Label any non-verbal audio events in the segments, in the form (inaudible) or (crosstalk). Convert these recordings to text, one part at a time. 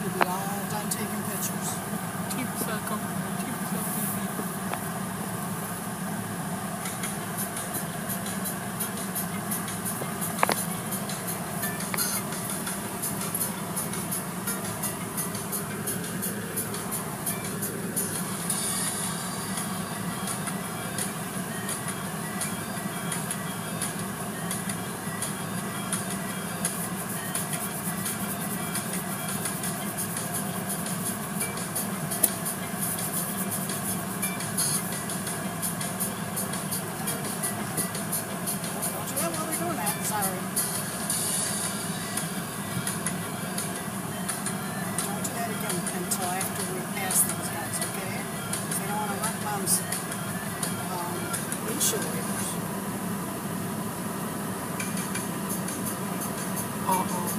Don't take taking pictures. Keep circle. 哦哦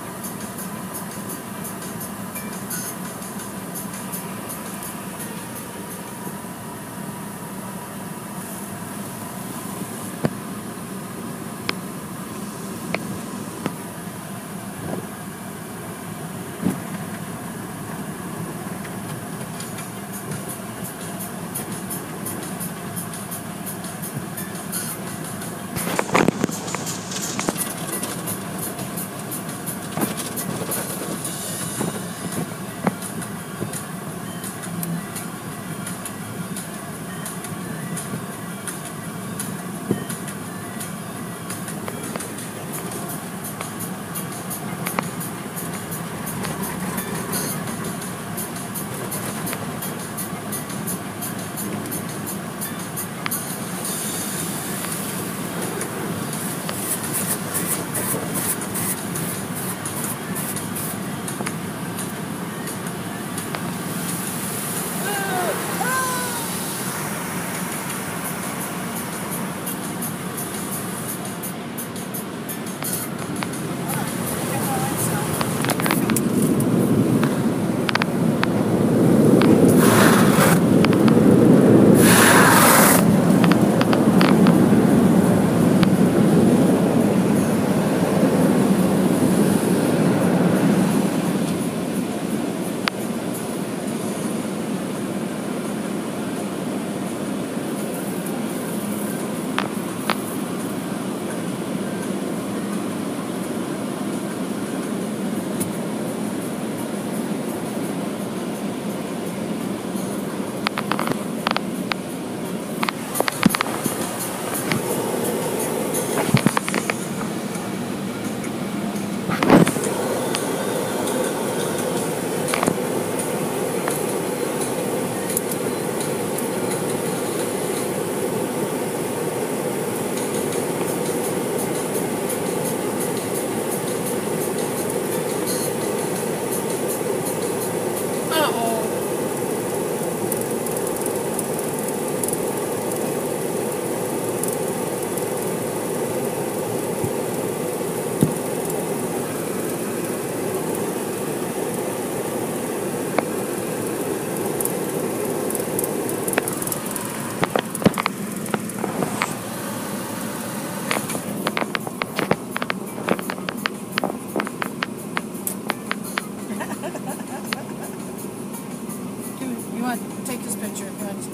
(laughs) You want to take this picture? You want to,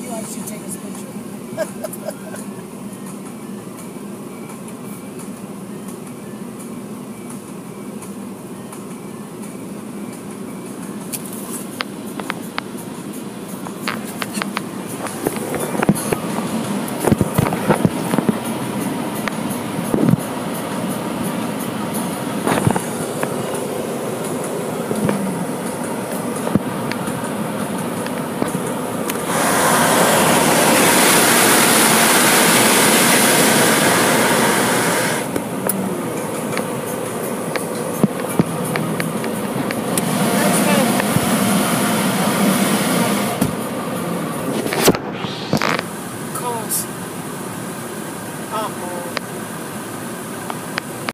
you to take this (laughs) picture?